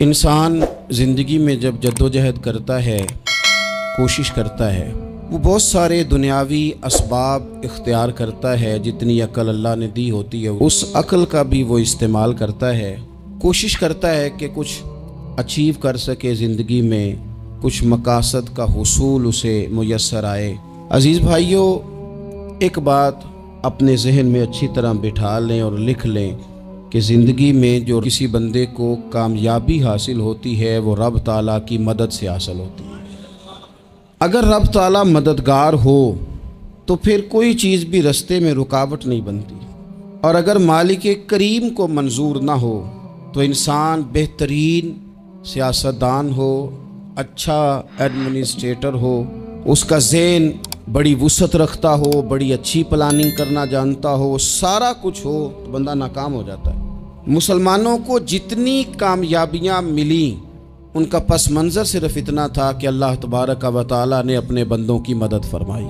इंसान ज़िंदगी में जब जद्दोजहद करता है, कोशिश करता है, वो बहुत सारे दुनियावी इसबाब इख्तियार करता है, जितनी अकल अल्लाह ने दी होती है, उस अक्ल का भी वो इस्तेमाल करता है। कोशिश करता है कि कुछ अचीव कर सके ज़िंदगी में, कुछ मकासद का हसूल उसे मैसर आए। अज़ीज़ भाइयों, एक बात अपने जहन में अच्छी तरह बिठा लें और लिख लें। कि ज़िंदगी में जो किसी बंदे को कामयाबी हासिल होती है, वो रब ताला की मदद से हासिल होती है। अगर रब ताला मददगार हो तो फिर कोई चीज़ भी रस्ते में रुकावट नहीं बनती। और अगर मालिक करीम को मंजूर ना हो तो इंसान बेहतरीन सियासतदान हो अच्छा एडमिनिस्ट्रेटर हो, उसका जेन बड़ी वसत रखता हो, बड़ी अच्छी प्लानिंग करना जानता हो, सारा कुछ हो तो बंदा नाकाम हो जाता है। मुसलमानों को जितनी कामयाबियाँ मिली, उनका पस मंज़र सिर्फ़ इतना था कि अल्लाह तबारक व ताली ने अपने बंदों की मदद फरमाई।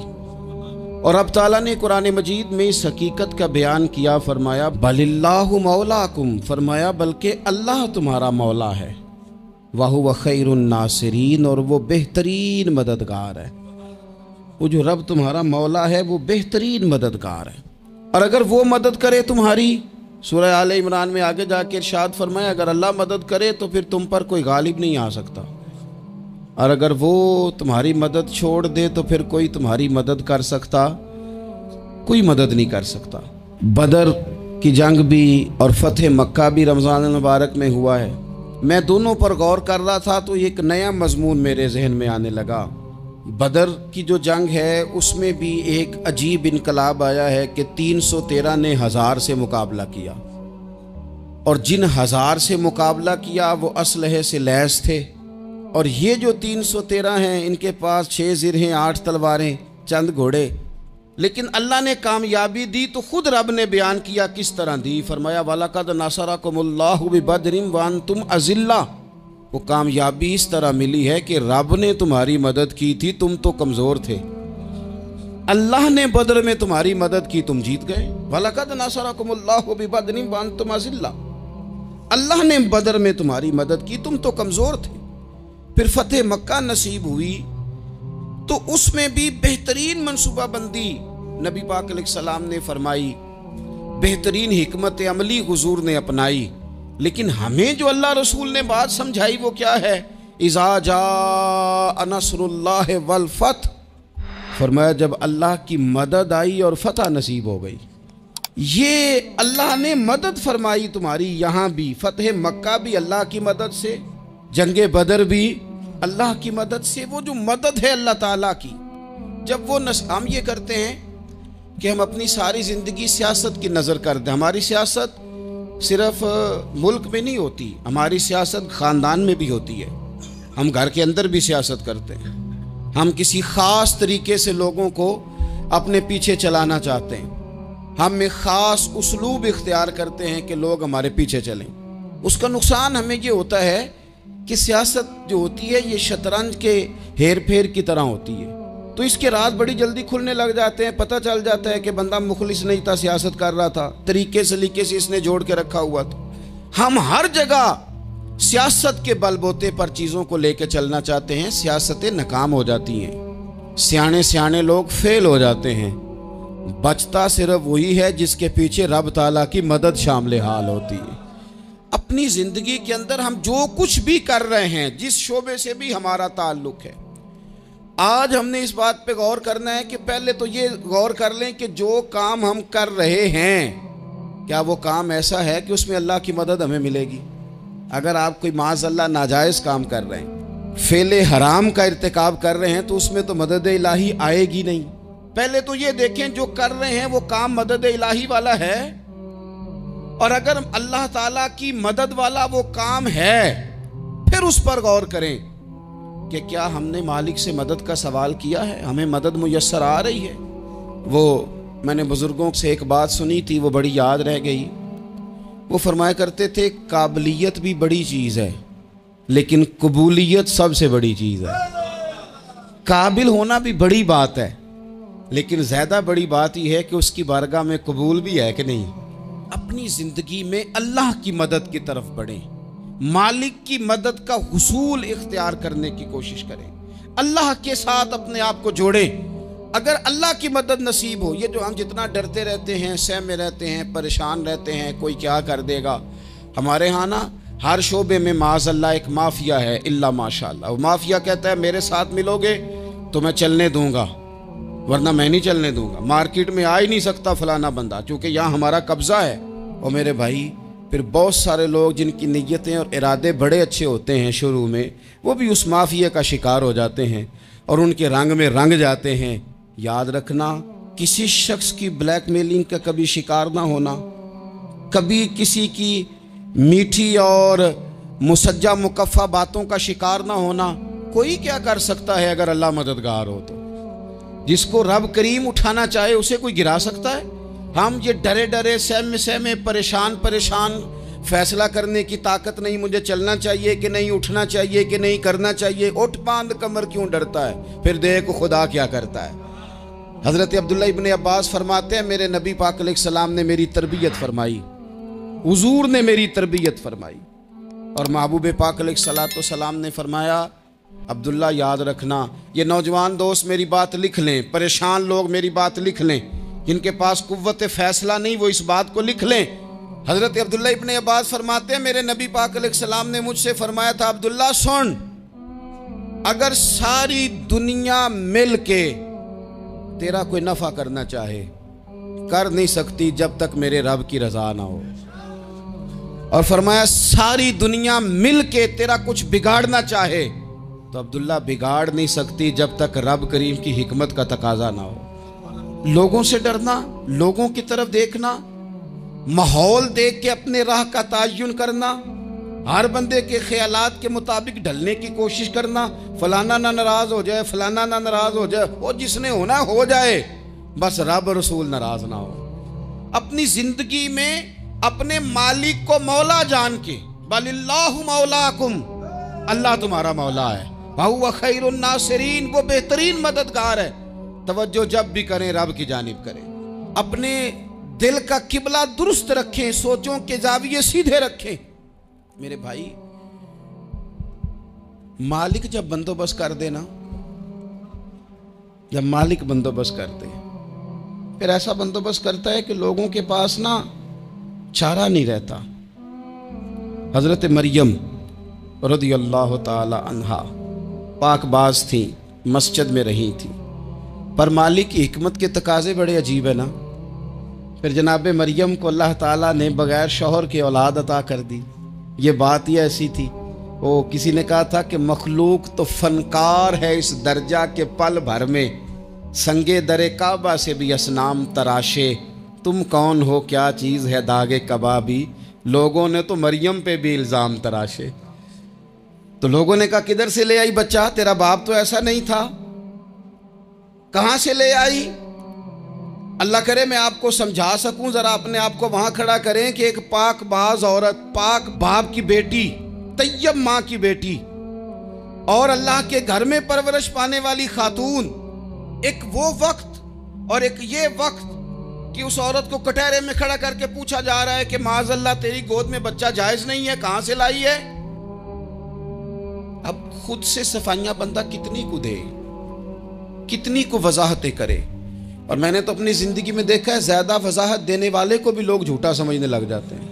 और अब ताला ने कुरान मजीद में इस हकीकत का बयान किया, फरमाया, बलिल्लाहु मौलाकुम फरमाया, बल्कि अल्लाह तुम्हारा मौला है। वाहु व खैरनासरीन और वो बेहतरीन मददगार है। वो जो रब तुम्हारा मौला है, वो बेहतरीन मददगार है। और अगर वो मदद करे तुम्हारी सूर्य आल इमरान में आगे जाके इरशाद फरमाए, अगर अल्लाह मदद करे तो फिर तुम पर कोई गालिब नहीं आ सकता। और अगर वो तुम्हारी मदद छोड़ दे तो फिर कोई तुम्हारी मदद कर सकता, कोई मदद नहीं कर सकता। बदर की जंग भी और फतेह मक्का भी रमज़ान मुबारक में हुआ है। मैं दोनों पर गौर कर रहा था तो एक नया मजमून मेरे जहन में आने लगा। बदर की जो जंग है, उसमें भी एक अजीब इनकलाब आया है कि 313 ने हज़ार से मुकाबला किया। और जिन हज़ार से मुकाबला किया, वो असलहे से लैस थे। और ये जो 313 हैं, इनके पास छः ज़िर हैं आठ तलवारें, चंद घोड़े। लेकिन अल्लाह ने कामयाबी दी तो खुद रब ने बयान किया, किस तरह दी? फरमाया वाला कद नासरा को मुल्ला बदरिम वान तुम अजिल्ला। वो कामयाबी इस तरह मिली है कि रब ने तुम्हारी मदद की थी, तुम तो कमज़ोर थे। अल्लाह ने बदर में तुम्हारी मदद की, तुम जीत गए। अल्लाह ने बदर में तुम्हारी मदद की, तुम तो कमज़ोर थे। फिर फतेह मक्का नसीब हुई तो उसमें भी बेहतरीन मनसूबा बंदी। नबी पाक सलाम ने फरमाई, बेहतरीन हमत अमली हजूर ने अपनाई। लेकिन हमें जो अल्लाह रसूल ने बात समझाई वो क्या है? इज़ा जा अनसरुल्लाह वल फत। फरमाया, जब अल्लाह की मदद आई और फतह नसीब हो गई। ये अल्लाह ने मदद फरमाई तुम्हारी, यहाँ भी, फतेह मक्का भी अल्लाह की मदद से, जंग बदर भी अल्लाह की मदद से। वो जो मदद है अल्लाह ताला की, जब वो नस, हम ये करते हैं कि हम अपनी सारी ज़िंदगी सियासत की नज़र कर दें। हमारी सियासत सिर्फ़ मुल्क में नहीं होती, हमारी सियासत ख़ानदान में भी होती है। हम घर के अंदर भी सियासत करते हैं। हम किसी ख़ास तरीके से लोगों को अपने पीछे चलाना चाहते हैं। हम एक ख़ास उसलूब इख्तियार करते हैं कि लोग हमारे पीछे चलें। उसका नुकसान हमें ये होता है कि सियासत जो होती है, ये शतरंज के हेर फेर की तरह होती है। तो इसके राज बड़ी जल्दी खुलने लग जाते हैं, पता चल जाता है कि बंदा मुखलिस नहीं था, सियासत कर रहा था, तरीके सलीके से इसने जोड़ के रखा हुआ था। हम हर जगह सियासत के बलबोते पर चीज़ों को लेकर चलना चाहते हैं, सियासतें नाकाम हो जाती हैं। सियाने सियाने लोग फेल हो जाते हैं। बचता सिर्फ़ वही है जिसके पीछे रब ताला की मदद शामिल हाल होती है। अपनी ज़िंदगी के अंदर हम जो कुछ भी कर रहे हैं, जिस शोबे से भी हमारा ताल्लुक है आज हमने इस बात पे गौर करना है कि पहले तो ये गौर कर लें कि जो काम हम कर रहे हैं, क्या वो काम ऐसा है कि उसमें अल्लाह की मदद हमें मिलेगी? अगर आप कोई माज अल्लाह नाजायज़ काम कर रहे हैं, फेले हराम का इरतकब कर रहे हैं तो उसमें तो मदद इलाही आएगी नहीं। पहले तो ये देखें, जो कर रहे हैं वो काम मदद इलाही वाला है, और अगर अल्लाह ताला की मदद वाला वो काम है, फिर उस पर गौर करें। कि क्या हमने मालिक से मदद का सवाल किया है? हमें मदद मुयसर आ रही है। वो मैंने बुज़ुर्गों से एक बात सुनी थी, वो बड़ी याद रह गई। वो फरमाया करते थे, काबिलियत भी बड़ी चीज़ है, लेकिन कबूलियत सबसे बड़ी चीज़ है। काबिल होना भी बड़ी बात है, लेकिन ज़्यादा बड़ी बात यह है कि उसकी बारगाह में कबूल भी है कि नहीं। अपनी ज़िंदगी में अल्लाह की मदद की तरफ़ बढ़ें। मालिक की मदद का हसूल इख्तियार करने की कोशिश करें। अल्लाह के साथ अपने आप को जोड़े। अगर अल्लाह की मदद नसीब हो, ये जो हम जितना डरते रहते हैं सह में रहते हैं, परेशान रहते हैं, कोई क्या कर देगा? हमारे यहाँ ना, हर शोबे में माज अल्लाह एक माफिया है, इल्ला माशा माफिया कहता है, मेरे साथ मिलोगे तो मैं चलने दूँगा, वरना मैं नहीं चलने दूँगा। मार्केट में आ ही नहीं सकता फलाना बंदा, क्योंकि यहाँ हमारा कब्जा है। और मेरे भाई फिर बहुत सारे लोग जिनकी नीयतें और इरादे बड़े अच्छे होते हैं शुरू में, वो भी उस माफिया का शिकार हो जाते हैं और उनके रंग में रंग जाते हैं। याद रखना, किसी शख्स की ब्लैकमेलिंग का कभी शिकार ना होना, कभी किसी की मीठी और मुसज्जा मुकफ़ा बातों का शिकार ना होना, कोई क्या कर सकता है अगर अल्लाह मददगार हो तो? जिसको रब करीम उठाना चाहे, उसे कोई गिरा सकता है? हम ये डरे डरे, सहम सहमे, परेशान परेशान, फैसला करने की ताकत नहीं, मुझे चलना चाहिए कि नहीं, उठना चाहिए कि नहीं, करना चाहिए उठ बाँध कमर क्यों डरता है? फिर देख खुदा क्या करता है। हज़रत अब्दुल्ला इबन अब्बास फरमाते हैं, मेरे नबी पाक सलाम ने मेरी तरबियत फरमाई। हुजूर ने मेरी तरबियत फरमाई। और महबूब पाक सलाम ने फरमाया, अब्दुल्ला याद रखना, ये नौजवान दोस्त मेरी बात लिख लें, परेशान लोग मेरी बात लिख लें। जिनके पास कुत फैसला नहीं, वो इस बात को लिख लें। हज़रत अब्दुल्ला इबन अब्बास फरमाते हैं, मेरे नबी पाक सलाम ने मुझसे फरमाया था, अब्दुल्ला, सुन, अगर सारी दुनिया मिल के तेरा कोई नफ़ा करना चाहे, कर नहीं सकती जब तक मेरे रब की रजा ना हो। और फरमाया, सारी दुनिया मिल के तेरा कुछ बिगाड़ना चाहे तो अब्दुल्ला बिगाड़ नहीं सकती जब तक रब करीम की हिकमत का तकाजा ना हो। लोगों से डरना, लोगों की तरफ़ देखना, माहौल देख के अपने राह का तयन करना, हर बंदे के ख्याल के मुताबिक ढलने की कोशिश करना, फलाना ना नाराज़ हो जाए, फलाना ना नाराज़ हो जाए, वो जिसने होना हो जाए, बस रब रसूल नाराज़ ना हो। अपनी ज़िंदगी में अपने मालिक को मौला जान के बल्लाह मौलाकुम, अल्लाह तुम्हारा मौला है भाऊ खैर नासरीन, वो बेहतरीन मददगार है। तवज्जो जब भी करें, रब की जानिब करें। अपने दिल का किबला दुरुस्त रखें, सोचों के जाविये सीधे रखें। मेरे भाई, मालिक जब बंदोबस्त कर देना, जब मालिक बंदोबस्त करते दे फिर ऐसा बंदोबस्त करता है कि लोगों के पास ना चारा नहीं रहता। हज़रत मरियम रदी अल्लाह तहा पाकबाज थी, मस्जिद में रही थी। पर मालिक की हमत के तकाजे बड़े अजीब है ना। फिर जनाब मरियम को अल्लाह ताला ने बग़ैर शोहर की औलाद अता कर दी। ये बात ही ऐसी थी। वो किसी ने कहा था कि मखलूक तो फनकार है इस दर्जा के पल भर में। संगे दरे काबा से भी असनाम तराशे। तुम कौन हो, क्या चीज़ है दागे कबाबी? लोगों ने तो मरियम पे भी इल्ज़ाम तराशे। तो लोगों ने कहा, किधर से ले आई बच्चा? तेरा बाप तो ऐसा नहीं था। कहाँ से ले आई? अल्लाह करे, मैं आपको समझा सकूँ, जरा अपने आप को वहाँ खड़ा करें कि एक पाक बाज औरत, पाक बाप की बेटी, तैयब माँ की बेटी, और अल्लाह के घर में परवरिश पाने वाली खातून, एक वो वक्त और एक ये वक्त कि उस औरत को कटहरे में खड़ा करके पूछा जा रहा है कि माज अल्लाह तेरी गोद में बच्चा जायज़ नहीं है, कहाँ से लाई है? अब खुद से सफाइयाँ बंदा कितनी को दे कितनी को वजाहतें करे। और मैंने तो अपनी ज़िंदगी में देखा है, ज़्यादा वजाहत देने वाले को भी लोग झूठा समझने लग जाते हैं।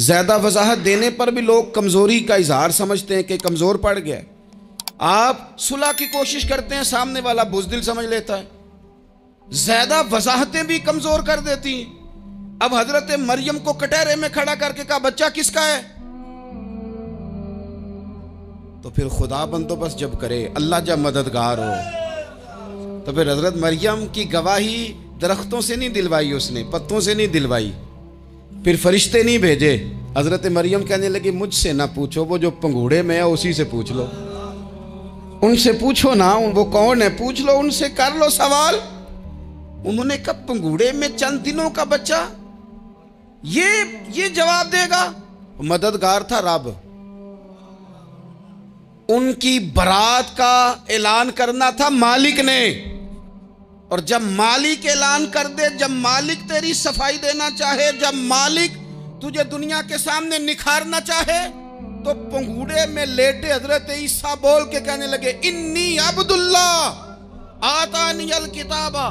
ज़्यादा वजाहत देने पर भी लोग कमज़ोरी का इजहार समझते हैं कि कमज़ोर पड़ गया आप सुलह की कोशिश करते हैं, सामने वाला बुजदिल समझ लेता है। ज़्यादा वजाहतें भी कमज़ोर कर देती हैं। अब हज़रत मरियम को कटहरे में खड़ा करके कहा, बच्चा किसका है? तो फिर खुदा बंदोबस्त जब करे, अल्लाह जब मददगार हो तो फिर हज़रत मरियम की गवाही दरख्तों से नहीं दिलवाई उसने, पत्तों से नहीं दिलवाई। फिर फरिश्ते नहीं भेजे। हज़रत मरियम कहने लगी, मुझसे ना पूछो, वो जो पंगूड़े में है, उसी से पूछ लो। उनसे पूछो ना, वो कौन है? पूछ लो उनसे, कर लो सवाल। उन्होंने कब पंगूड़े में चंद दिनों का बच्चा, ये ये जवाब देगा। मददगार था रब। उनकी बरात का ऐलान करना था मालिक ने। और जब मालिक ऐलान कर दे, जब मालिक तेरी सफ़ाई देना चाहे, जब मालिक तुझे दुनिया के सामने निखारना चाहे तो पंगूड़े में लेटे हज़रत ईसा बोल के कहने लगे, इन्नी अब्दुल्ला आतानी अल किताबा।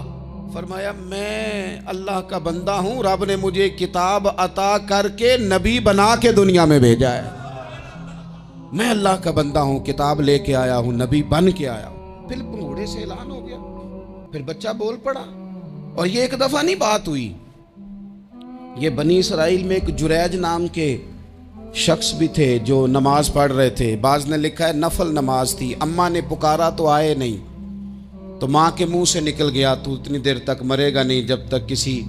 फरमाया, मैं अल्लाह का बंदा हूँ, रब ने मुझे किताब अता करके नबी बना के दुनिया में भेजा है। मैं अल्लाह का बंदा हूँ, किताब लेके आया हूँ, नबी बन के आया हूँ। फिर पंगूड़े से ऐलान हो गया। फिर बच्चा बोल पड़ा और ये एक दफ़ा नहीं बात हुई। ये बनी इसराइल में एक जुरैज नाम के शख्स भी थे जो नमाज़ पढ़ रहे थे। बाज ने लिखा है, नफल नमाज़ थी। अम्मा ने पुकारा तो आए नहीं। तो माँ के मुँह से निकल गया, तू इतनी देर तक मरेगा नहीं, जब तक किसी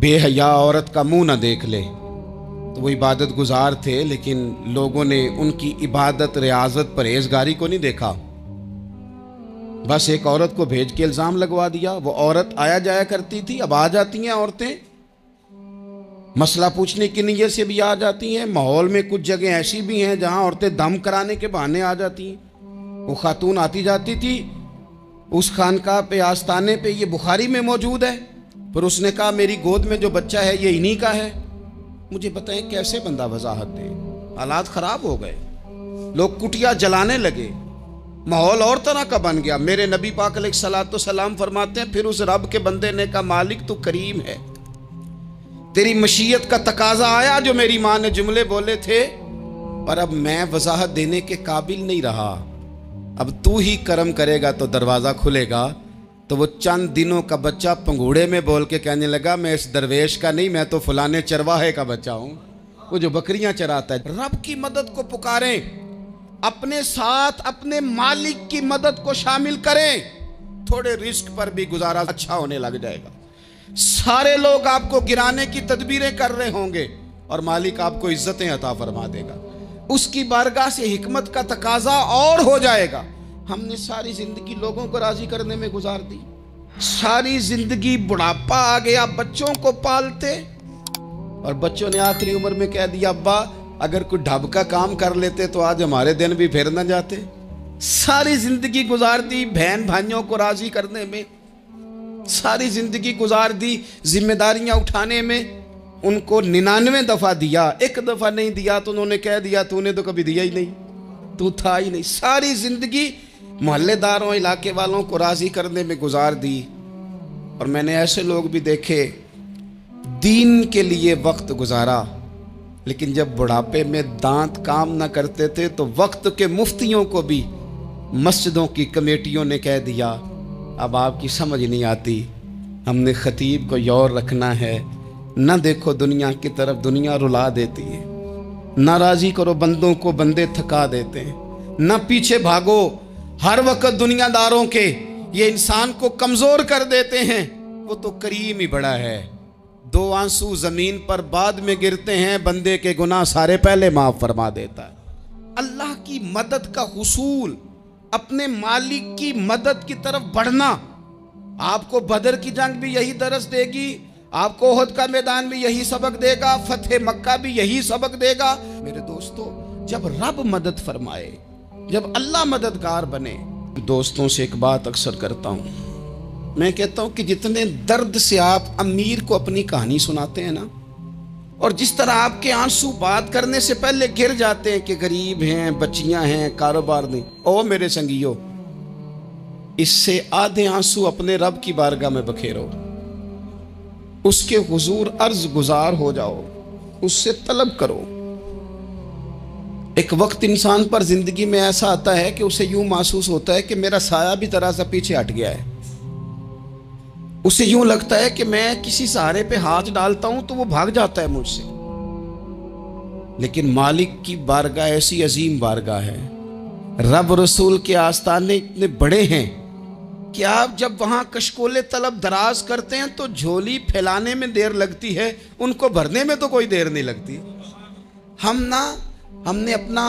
बेहया औरत का मुँह ना देख ले। तो वो इबादत गुजार थे, लेकिन लोगों ने उनकी इबादत, रियाजत, परहेजगारी को नहीं देखा। बस एक औरत को भेज के इल्ज़ाम लगवा दिया। वो औरत आया जाया करती थी, अब आ जाती हैं औरतें। मसला पूछने की नीयत से भी आ जाती हैं। माहौल में कुछ जगह ऐसी भी हैं जहाँ औरतें दम कराने के बहाने आ जाती हैं। वो खातून आती जाती थी। उस खानका पे आस्ताने पे ये बुखारी में मौजूद है। पर उसने कहा, मेरी गोद में जो बच्चा है, ये इन्हीं का है। मुझे बताएँ कैसे बंदा वजाहत दे? हालात ख़राब हो गए। लोग कुटिया जलाने लगे। माहौल और तरह का बन गया। मेरे नबी पाक सलात सलाम फरमाते हैं, फिर उस रब के बंदे ने कहा, मालिक तो करीम है। तेरी मशीयत का तकाजा आया जो मेरी माँ ने जुमले बोले थे, पर अब मैं वजाहत देने के काबिल नहीं रहा। अब तू ही कर्म करेगा तो दरवाज़ा खुलेगा। तो वो चंद दिनों का बच्चा पंगूड़े में बोल के कहने लगा, मैं इस दरवेश का नहीं, मैं तो फलाने चरवाहे का बच्चा हूँ। वो जो बकरियाँ चराता है, रब की मदद को पुकारें। अपने साथ अपने मालिक की मदद को शामिल करें। थोड़े रिस्क पर भी गुजारा अच्छा होने लग जाएगा। सारे लोग आपको गिराने की तदबीरें कर रहे होंगे और मालिक आपको इज्जतें अता फरमा देगा। उसकी बारगाह से हिकमत का तकाजा और हो जाएगा। हमने सारी ज़िंदगी लोगों को राज़ी करने में गुजार दी। सारी ज़िंदगी बुढ़ापा आ गया, बच्चों को पालते। और बच्चों ने आखिरी उम्र में कह दिया, अब्बा अगर कोई ढब का काम कर लेते तो आज हमारे दिन भी फिर ना जाते। सारी ज़िंदगी गुजार दी बहन भाइयों को राज़ी करने में। सारी ज़िंदगी गुजार दी जिम्मेदारियाँ उठाने में। उनको निन्यानवे दफ़ा दिया, एक दफ़ा नहीं दिया तो उन्होंने कह दिया, तूने तो कभी दिया ही नहीं। तू था ही नहीं। सारी ज़िंदगी मोहल्लेदारों, इलाके वालों को राज़ी करने में गुजार दी। और मैंने ऐसे लोग भी देखे, दीन के लिए वक्त गुजारा। लेकिन जब बुढ़ापे में दांत काम न करते थे तो वक्त के मुफ्तियों को भी मस्जिदों की कमेटियों ने कह दिया, अब आपकी समझ नहीं आती। हमने ख़तीब को यौर रखना है। न देखो दुनिया की तरफ़ दुनिया रुला देती है। न राज़ी करो बंदों को, बंदे थका देते हैं। न पीछे भागो। हर वक्त दुनियादारों के ये इंसान को कमज़ोर कर देते हैं। वो तो करीम ही बड़ा है। दो आँसू ज़मीन पर बाद में गिरते हैं, बंदे के गुनाह सारे पहले माफ़ फरमा देता है। अल्लाह की मदद का हुसूल, अपने मालिक की मदद की तरफ़ बढ़ना, आपको बदर की जंग भी यही दरस देगी, आपको ओहद का मैदान भी यही सबक देगा, फतेह मक्का भी यही सबक देगा। मेरे दोस्तों, जब रब मदद फरमाए, जब अल्लाह मददगार बने, दोस्तों से एक बात अक्सर करता हूँ मैं कहता हूँ कि जितने दर्द से आप अमीर को अपनी कहानी सुनाते हैं ना, और जिस तरह आपके आँसू बात करने से पहले गिर जाते हैं कि गरीब हैं, बच्चियाँ हैं, कारोबार नहीं। ओ मेरे संगियो, इससे आधे आँसू अपने रब की बारगाह में बखेरो। उसके हुजूर अर्ज़ गुजार हो जाओ, उससे तलब करो। एक वक्त इंसान पर ज़िंदगी में ऐसा आता है कि उसे यूँ महसूस होता है कि मेरा साया भी तरह से पीछे हट गया है। उसे यूँ लगता है कि मैं किसी सहारे पे हाथ डालता हूँ तो वो भाग जाता है मुझसे। लेकिन मालिक की बारगाह ऐसी अजीम बारगाह है। रब रसूल के आस्थाने इतने बड़े हैं कि आप जब वहाँ कशकोले तलब दराज करते हैं तो झोली फैलाने में देर लगती है, उनको भरने में तो कोई देर नहीं लगती। हम ना, हमने अपना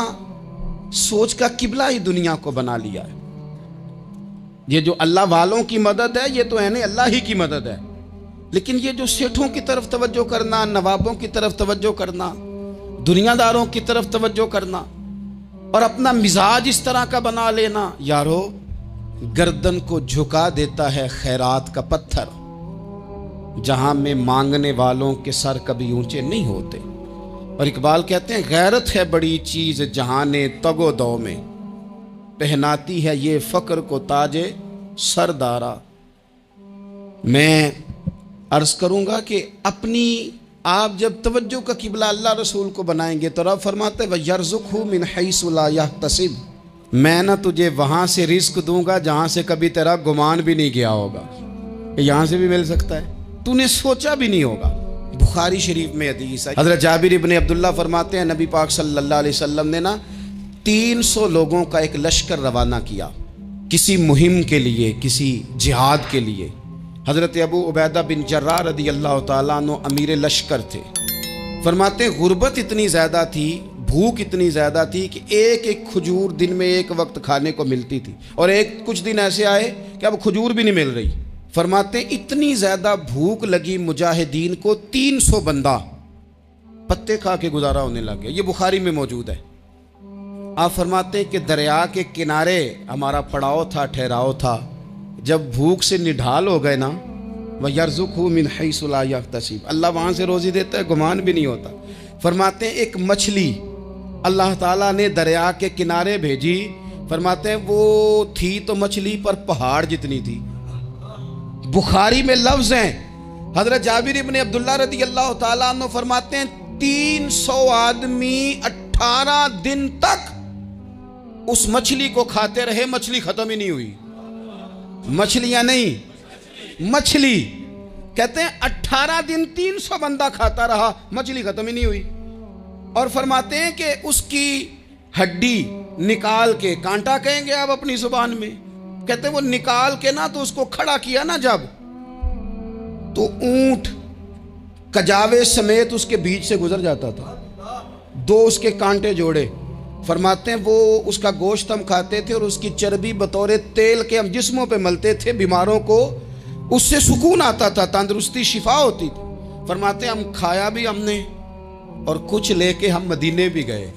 सोच का किबला ही दुनिया को बना लिया है। ये जो अल्लाह वालों की मदद है, ये तो है नहीं अल्लाह ही की मदद है। लेकिन ये जो सेठों की तरफ़ तवज्जो करना, नवाबों की तरफ़ तवज्जो करना, दुनियादारों की तरफ़ तवज्जो करना, और अपना मिजाज इस तरह का बना लेना, यारो, गर्दन को झुका देता है खैरात का पत्थर, जहाँ में मांगने वालों के सर कभी ऊँचे नहीं होते। और इकबाल कहते हैं, गैरत है बड़ी चीज़ जहाने तगो दो में। पहनाती है ये फ़क्र को ताजे सरदारा। मैं अर्ज़ करूँगा कि अपनी आप जब तवज्जो का किबला अल्लाह रसूल को बनाएँगे तो रब फरमाते व यरजुक मिन हैसुला तसिब मैं ना तुझे वहाँ से रिस्क दूँगा जहाँ से कभी तेरा गुमान भी नहीं गया होगा। यहाँ से भी मिल सकता है। तूने सोचा भी नहीं होगा। बुखारी शरीफ में हदीस है हज़रत जाबिर इबन अब्दुल्ला फरमाते हैं, नबी पाक सल्लल्लाहु अलैहि वसल्लम ने ना तीन सौ लोगों का एक लश्कर रवाना किया, किसी मुहिम के लिए, किसी जिहाद के लिए। हज़रत अबू उबैदा बिन जर्रा रदी अल्लाह तु अमीर लश्कर थे। फरमाते, गुर्बत इतनी ज़्यादा थी, भूख इतनी ज़्यादा थी कि एक एक खजूर दिन में एक वक्त खाने को मिलती थी। और एक कुछ दिन ऐसे आए कि अब खजूर भी नहीं मिल रही। फरमाते, इतनी ज़्यादा भूख लगी मुजाहिदीन को तीन सौ बंदा। पत्ते खा के गुजारा होने लग गया। ये बुखारी में मौजूद है। आप फरमाते हैं कि दरिया के किनारे हमारा पड़ाव था, ठहराव था। जब भूख से निढाल हो गए ना, वह यरजुक मिन हईसुला तसीब अल्लाह वहाँ से रोज़ी देता है, गुमान भी नहीं होता। फरमाते हैं, एक मछली अल्लाह ताला ने दरिया के किनारे भेजी। फरमाते हैं, वो थी तो मछली पर पहाड़ जितनी थी। बुखारी में लफ्ज हैं। हज़रत जाबिर इबन अब्दुल्ला रदी अल्लाह ताला फरमाते हैं, तीन सौ आदमी अठारह दिन तक उस मछली को खाते रहे, मछली खत्म ही नहीं हुई। मछलियाँ नहीं, मछली। कहते हैं, अट्ठारह दिन तीन सौ बंदा खाता रहा, मछली खत्म ही नहीं हुई। और फरमाते हैं कि उसकी हड्डी निकाल के कांटा कहेंगे आप अपनी ज़ुबान में। कहते वो निकाल के ना तो उसको खड़ा किया ना जब तो ऊँट कजावे समेत उसके बीच से गुजर जाता था। दो उसके कांटे जोड़े। फरमाते हैं, वो उसका गोश्त हम खाते थे और उसकी चर्बी बतौर तेल के हम जिस्मों पे मलते थे, बीमारों को उससे सुकून आता था, तंदुरुस्ती शिफा होती थी। फरमाते हम खाया भी हमने और कुछ लेके हम मदीने भी गए।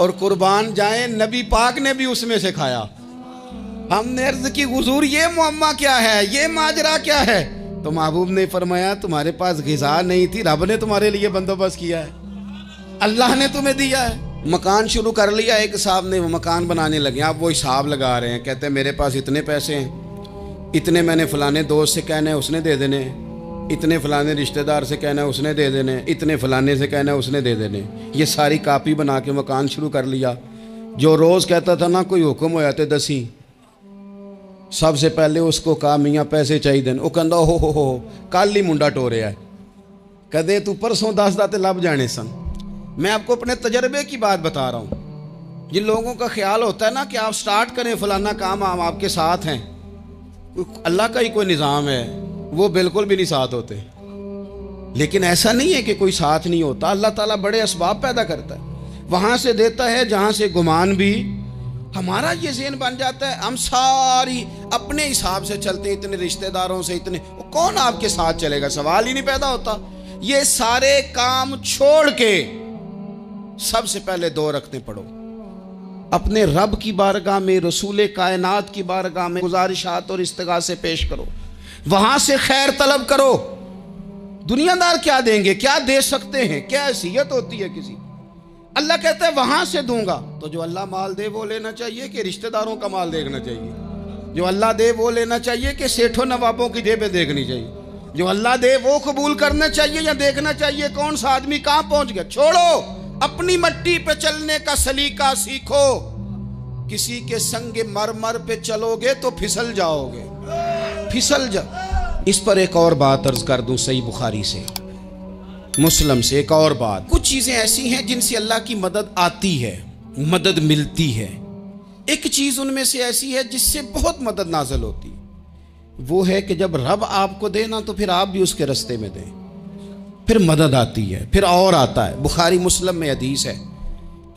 और कुर्बान जाए, नबी पाक ने भी उसमें से खाया। हमने अर्ज़ की गुजूर ये मुअम्मा क्या है? ये माजरा क्या है? तो महबूब ने फरमाया, तुम्हारे पास गजा नहीं थी, रब ने तुम्हारे लिए बंदोबस्त किया है। अल्लाह ने तुम्हें दिया है। मकान शुरू कर लिया, एक साहब ने वो मकान बनाने लगे। आप वो हिसाब लगा रहे हैं, कहते हैं, मेरे पास इतने पैसे हैं, इतने मैंने फलाने दोस्त से कहना है, उसने दे देने, इतने फलाने रिश्तेदार से कहना है, उसने दे देने, इतने फलाने से कहना है, उसने दे देने। ये सारी कापी बना के मकान शुरू कर लिया। जो रोज़ कहता था ना, कोई हुक्म हो जाते दसी। सबसे पहले उसको कहा, मियाँ, पैसे चाहिए वो कहता हो हो हो, कल ही मुंडा टोरिया कदे तू परसों दस दाते लब जाने सन। मैं आपको अपने तजर्बे की बात बता रहा हूँ। जिन लोगों का ख्याल होता है ना कि आप स्टार्ट करें, फलाना काम हम आपके साथ हैं। अल्लाह का ही कोई निज़ाम है, वो बिल्कुल भी नहीं साथ होते। लेकिन ऐसा नहीं है कि कोई साथ नहीं होता। अल्लाह ताला बड़े इसबाब पैदा करता है। वहाँ से देता है, जहाँ से गुमान भी। हमारा ये जेन बन जाता है, हम सारी अपने हिसाब से चलते इतने रिश्तेदारों से, इतने। कौन आपके साथ चलेगा? सवाल ही नहीं पैदा होता। ये सारे काम छोड़ के सबसे पहले दो रखते पढ़ो। अपने रब की बारगाह में, रसूल कायनात की बारगाह में गुजारिशात और इस्तगा से पेश करो। वहाँ से खैर तलब करो। दुनियादार क्या देंगे? क्या दे सकते हैं? क्या हैसियत होती है किसी अल्लाह कहता है, वहाँ से दूँगा। तो जो अल्लाह माल दे, वो लेना चाहिए कि रिश्तेदारों का माल देखना चाहिए? जो अल्लाह दे, वो लेना चाहिए कि सेठों नवाबों की जेबें देखनी चाहिए? जो अल्लाह दे, वो कबूल करना चाहिए या देखना चाहिए? कौन सा आदमी कहाँ पहुँच गया? छोड़ो! अपनी मट्टी पे चलने का सलीका सीखो। किसी के संग मर मर पे चलोगे तो फिसल जाओगे। फिसल जा। इस पर एक और बात अर्ज़ कर दूँ सही बुखारी से। मुस्लिम से एक और बात। कुछ चीज़ें ऐसी हैं जिनसे अल्लाह की मदद आती है, मदद मिलती है। एक चीज़ उनमें से ऐसी है जिससे बहुत मदद नाजल होती। वो है कि जब रब आपको देना तो फिर आप भी उसके रस्ते में दें। फिर मदद आती है, फिर और आता है। बुखारी, मुस्लिम में हदीस है।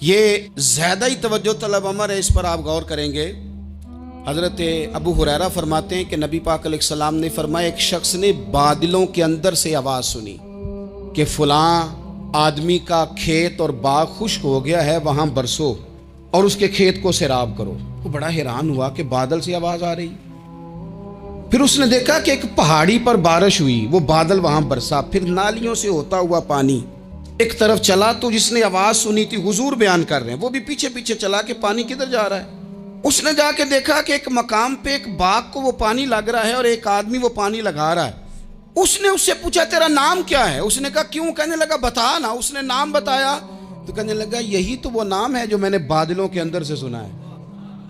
ये ज़्यादा ही तवज्जो तलब अमर है, इस पर आप गौर करेंगे। हज़रत अबू हुरैरा फरमाते हैं कि नबी पाक सलाम ने फरमाया, एक शख्स ने बादलों के अंदर से आवाज़ सुनी कि फलां आदमी का खेत और बाग खुश्क हो गया है, वहाँ बरसो और उसके खेत को सैराब करो। वो बड़ा हैरान हुआ कि बादल से आवाज़ आ रही। फिर उसने देखा कि एक पहाड़ी पर बारिश हुई। वो बादल वहाँ बरसा। फिर नालियों से होता हुआ पानी एक तरफ़ चला तो जिसने आवाज़ सुनी थी, हुजूर बयान कर रहे हैं। वो भी पीछे पीछे चला के पानी किधर जा रहा है। उसने जाके देखा कि एक मकाम पे एक बाग को वो पानी लग रहा है और एक आदमी वो पानी लगा रहा है। उसने उससे पूछा, तेरा नाम क्या है? उसने कहा, क्यों? कहने लगा, बता ना। उसने नाम बताया तो कहने लगा, यही तो वो नाम है जो मैंने बादलों के अंदर से सुना है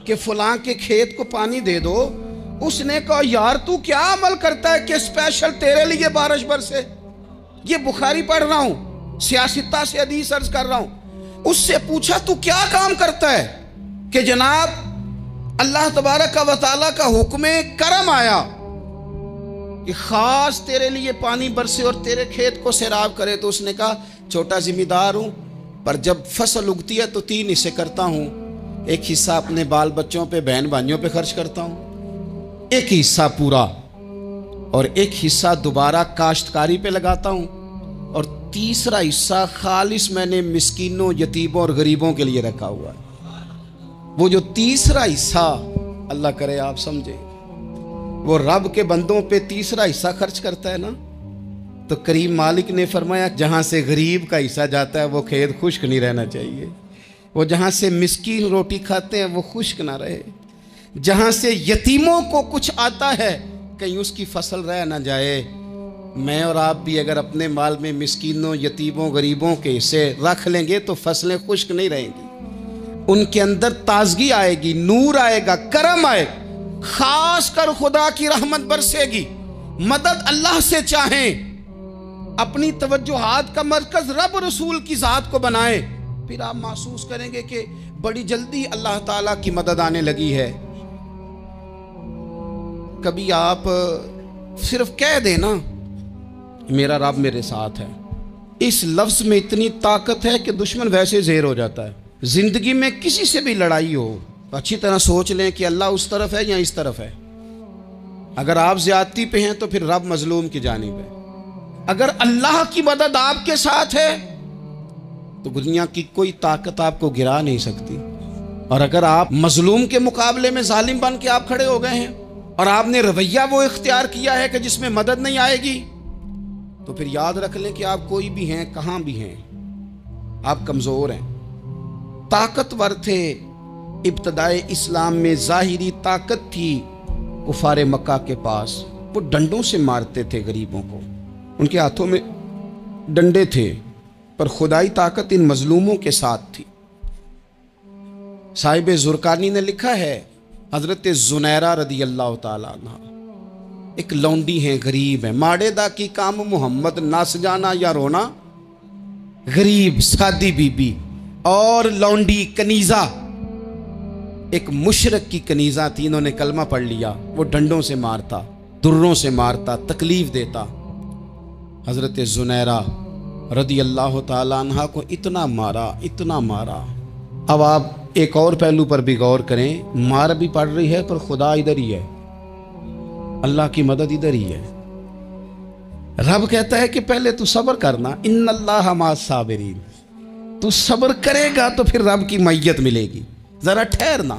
कि फलां के खेत को पानी दे दो उसने कहा, यार, तू क्या अमल करता है कि स्पेशल तेरे लिए बारिश बरसे? ये बुखारी पढ़ रहा हूँ, सियासता से अदीस अर्ज़ कर रहा हूँ। उससे पूछा, तू क्या काम करता है? कि जनाब, अल्लाह तबारक का वाली का हुक्म करम आया कि खास तेरे लिए पानी बरसे और तेरे खेत को सैराब करे। तो उसने कहा, छोटा जिम्मेदार हूँ, पर जब फ़सल उगती है तो तीन हिस्से करता हूँ। एक हिस्सा अपने बाल बच्चों पे बहन भाइयों पे खर्च करता हूँ। एक हिस्सा पूरा और एक हिस्सा दोबारा काश्तकारी पे लगाता हूँ और तीसरा हिस्सा खालिश मैंने मिस्किनों, यतीमों और गरीबों के लिए रखा हुआ है। वो जो तीसरा हिस्सा, अल्लाह करे आप समझे, वो रब के बंदों पे तीसरा हिस्सा खर्च करता है ना? तो करीम मालिक ने फरमाया, जहाँ से गरीब का हिस्सा जाता है, वो खेत खुश्क नहीं रहना चाहिए। वो जहाँ से मिस्कीन रोटी खाते हैं, वो खुश्क ना रहे। जहाँ से यतीमों को कुछ आता है, कहीं उसकी फ़सल रह ना जाए। मैं और आप भी अगर अपने माल में मिस्किनों, यतीमों, गरीबों के हिस्से रख लेंगे तो फ़सलें खुश्क नहीं रहेंगी। उनके अंदर ताजगी आएगी, नूर आएगा, करम आए खास कर खुदा की रहमत बरसेगी। मदद अल्लाह से चाहें। अपनी तवज्जोहात का मरकज रब रसूल की ज़ात को बनाए। फिर आप महसूस करेंगे कि बड़ी जल्दी अल्लाह ताला की मदद आने लगी है। कभी आप सिर्फ़ कह देना, मेरा रब मेरे साथ है। इस लफ्ज में इतनी ताकत है कि दुश्मन वैसे जेर हो जाता है। ज़िंदगी में किसी से भी लड़ाई हो, अच्छी तरह सोच लें कि अल्लाह उस तरफ़ है या इस तरफ़ है। अगर आप ज्यादती पे हैं तो फिर रब मजलूम की जानिब है। अगर अल्लाह की मदद आपके साथ है तो दुनिया की कोई ताकत आपको गिरा नहीं सकती। और अगर आप मजलूम के मुकाबले में जालिम बन के आप खड़े हो गए हैं और आपने रवैया वो इख्तियार किया है कि जिसमें मदद नहीं आएगी? तो फिर याद रख लें कि आप कोई भी हैं, कहाँ भी हैं, आप कमज़ोर हैं। ताकतवर थे, इब्तदाए इस्लाम में ज़ाहिरी ताकत थी, कुफार मक्का के पास। वो डंडों से मारते थे गरीबों को। उनके हाथों में डंडे थे, पर खुदाई ताकत इन मजलूमों के साथ थी। साहिब जुरकानी ने लिखा है हज़रत जुनैरा रदी अल्लाह तला एक लौंडी है, गरीब है। माड़ेदा की काम, मोहम्मद नस जाना या रोना? गरीब, सादी बीबी। और लौंडी, कनीजा। एक मुशरक की कनीजा थी, इन्होंने कलमा पढ़ लिया। वो डंडों से मारता, दुर्रों से मारता, तकलीफ़ देता। हज़रत जुनैरा रदी अल्लाह तहा को इतना मारा इतना मारा। अब आप एक और पहलू पर भी गौर करें। मार भी पड़ रही है, पर खुदा इधर ही है। अल्लाह की मदद इधर ही है। रब कहता है कि पहले तू सब्र करना। इन अल्लाह साबरीन। तू सब्र करेगा तो फिर रब की मैयत मिलेगी। जरा ठहरना।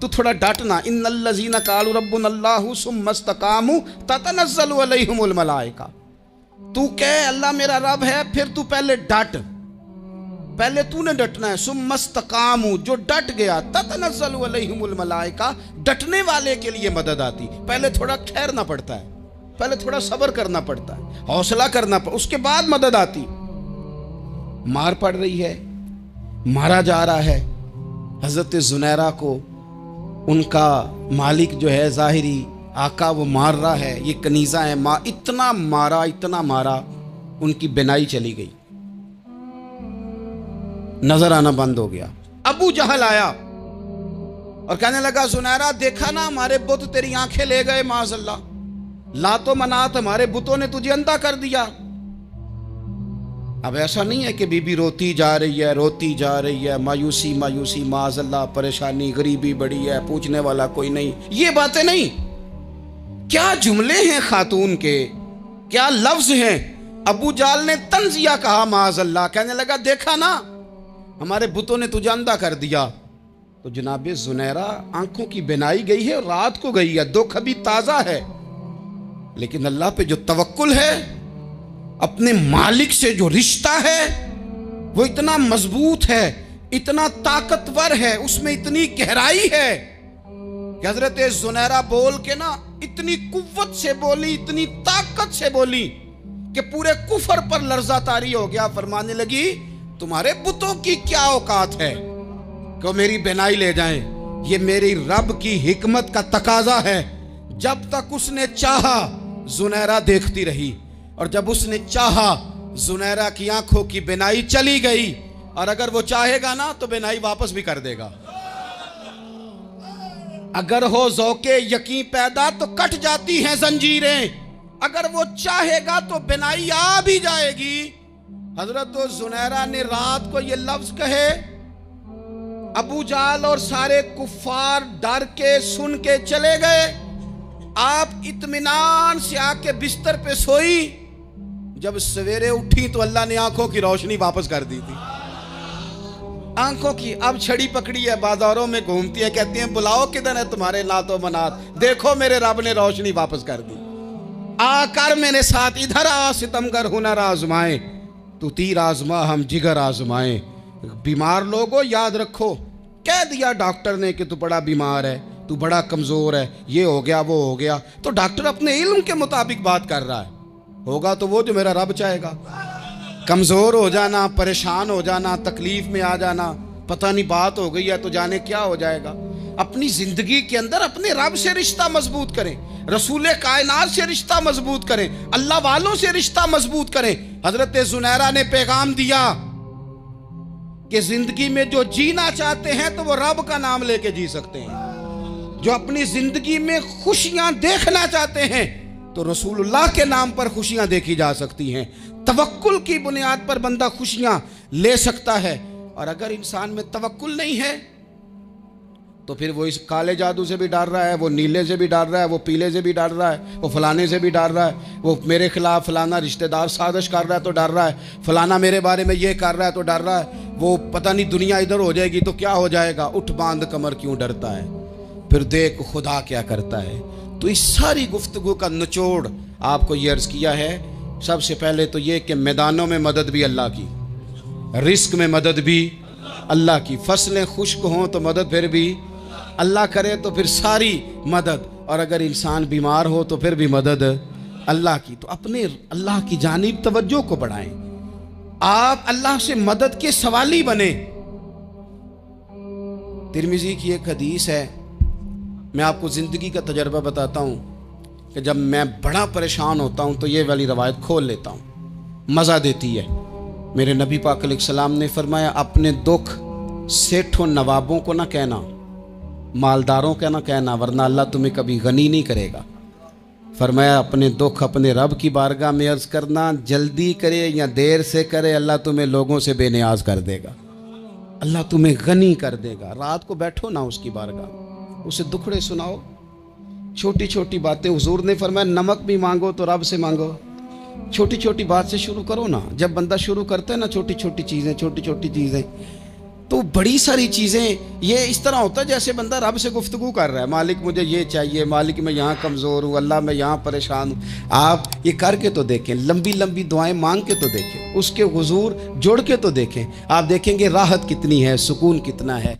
तू थोड़ा डांटना। इन अल्लाजीना कालू रब्बुन अल्लाह सुमस्तकामु अलैहिमुल मलाइका। तू कह, अल्लाह मेरा रब है। फिर तू पहले डट। पहले तूने डटना है। सुम मस्तकाम जो डट गया ततनजलमलाइका डटने वाले के लिए मदद आती। पहले थोड़ा ठहरना पड़ता है। पहले थोड़ा सबर करना पड़ता है। हौसला करना पड़ता उसके बाद मदद आती। मार पड़ रही है। मारा जा रहा है। हज़रत जुनैरा को उनका मालिक जो है, जाहिरी आका, वो मार रहा है। ये कनीज़ा है। माँ, इतना मारा इतना मारा, उनकी बिनाई चली गई। नज़र आना बंद हो गया। अबू जहल आया और कहने लगा, सुनहरा, देखा ना, हमारे बुत तेरी आँखें ले गए माजल्ला लातो मनात, हमारे बुतों ने तुझे अंधा कर दिया। अब ऐसा नहीं है कि बीबी रोती जा रही है, रोती जा रही है, मायूसी मायूसी माजल्ला परेशानी, गरीबी बड़ी है, पूछने वाला कोई नहीं। ये बातें नहीं। क्या जुमले हैं खातून के? क्या लफ्ज हैं? अबू जाल ने तंजिया कहा माजल्ला कहने लगा, देखा ना हमारे बुतों ने तुझे अंधा कर दिया। तो जनाब जुनैरा, आँखों की बिनाई गई है, रात को गई है, दुख अभी ताज़ा है। लेकिन अल्लाह पे जो तवक्कुल है, अपने मालिक से जो रिश्ता है, वो इतना मज़बूत है, इतना ताकतवर है, उसमें इतनी गहराई है कि हज़रत जुनैरा बोल के ना इतनी कुव्वत से बोली, इतनी ताकत से बोली कि पूरे कुफर पर लर्जा तारी हो गया। फरमाने लगी तुम्हारे बुतों की क्या औकात है? कि मेरी बेनाई ले जाएँ? ये मेरी रब की हिकमत का तकाजा है। जब तक उसने चाहा, जुनैरा देखती रही। और जब उसने चाहा, जुनैरा की आँखों की बेनाई चली गई। और अगर वो चाहेगा ना तो बेनाई वापस भी कर देगा। अगर हो जोके यकीन पैदा तो कट जाती हैं जंजीरें। अगर वो चाहेगा तो बेनाई आ भी जाएगी। हज़रत जुनैरा ने रात को ये लफ्ज कहे, अबू जाल और सारे कुफार डर के, सुन के चले गए। आप इतमान से आके बिस्तर पे सोई। जब सवेरे उठी तो अल्लाह ने आँखों की रोशनी वापस कर दी थी। आँखों की अब छड़ी पकड़ी है, बाजारों में घूमती है, कहती है, बुलाओ किधर है तुम्हारे नातो मनात? देखो मेरे रब ने रोशनी वापस कर दी। आकर मेरे साथ इधर आ, सितमगर हुनर आजमाए। तू तीर आजमा, हम जिगर आजमाए। बीमार लोगों, याद रखो। कह दिया डॉक्टर ने कि तू बड़ा बीमार है, तू बड़ा कमज़ोर है, ये हो गया, वो हो गया। तो डॉक्टर अपने इल्म के मुताबिक बात कर रहा है। होगा तो वो जो मेरा रब चाहेगा। कमज़ोर हो जाना, परेशान हो जाना, तकलीफ़ में आ जाना, पता नहीं बात हो गई है तो जाने क्या हो जाएगा। अपनी ज़िंदगी के अंदर अपने रब से रिश्ता मज़बूत करें, रसूल कायनात से रिश्ता मज़बूत करें, अल्लाह वालों से रिश्ता मज़बूत करें। हज़रत जुनैरा ने पैगाम दिया कि ज़िंदगी में जो जीना चाहते हैं तो वो रब का नाम लेके जी सकते हैं। जो अपनी ज़िंदगी में खुशियाँ देखना चाहते हैं तो रसूलुल्लाह के नाम पर खुशियाँ देखी जा सकती हैं। तवक्कुल की बुनियाद पर बंदा खुशियाँ ले सकता है। और अगर इंसान में तवक्कुल नहीं है तो फिर वो इस काले जादू से भी डर रहा है, वो नीले से भी डर रहा है, वो पीले से भी डर रहा है, वो फलाने से भी डर रहा है, वो मेरे खिलाफ फलाना रिश्तेदार साजिश कर रहा है तो डर रहा है, फलाना मेरे बारे में ये कर रहा है तो डर रहा है, वो पता नहीं दुनिया इधर हो जाएगी तो क्या हो जाएगा, उठ बाँध कमर क्यों डरता है, फिर देख खुदा क्या करता है तो इस सारी गुफ्तगु का निचोड़ आपको ये अर्ज़ किया है, सबसे पहले तो ये कि मैदानों में मदद भी अल्लाह की, रिस्क में मदद भी अल्लाह की, फ़सलें खुश्क हों तो मदद फिर भी अल्लाह करे तो फिर सारी मदद। और अगर इंसान बीमार हो तो फिर भी मदद अल्लाह की। तो अपने अल्लाह की जानिब तवज्जो को बढ़ाएँ। आप अल्लाह से मदद के सवाली बने। तिरमिजी की एक हदीस है। मैं आपको ज़िंदगी का तजर्बा बताता हूँ कि जब मैं बड़ा परेशान होता हूँ तो ये वाली रवायत खोल लेता हूँ। मज़ा देती है। मेरे नबी पाक ने फरमाया, अपने दुख सेठों नवाबों को ना कहना। मालदारों का ना कहना, वरना अल्लाह तुम्हें कभी गनी नहीं करेगा। फरमाया, अपने दुख अपने रब की बारगाह में अर्ज़ करना, जल्दी करे या देर से करे, अल्लाह तुम्हें लोगों से बेनियाज कर देगा। अल्लाह तुम्हें गनी कर देगा। रात को बैठो ना उसकी बारगाह। उसे दुखड़े सुनाओ। छोटी छोटी बातें हुजूर ने फरमाया, नमक भी मांगो तो रब से मांगो। छोटी छोटी बात से शुरू करो ना। जब बंदा शुरू करता है ना छोटी छोटी चीज़ें छोटी छोटी चीज़ें तो बड़ी सारी चीज़ें, ये इस तरह होता है जैसे बंदा रब से गुफ्तगु कर रहा है। मालिक मुझे ये चाहिए, मालिक मैं यहाँ कमज़ोर हूँ, अल्लाह मैं यहाँ परेशान हूँ। आप ये करके तो देखें, लंबी लंबी दुआएँ मांग के तो देखें, उसके हुजूर जोड़ के तो देखें। आप देखेंगे राहत कितनी है, सुकून कितना है।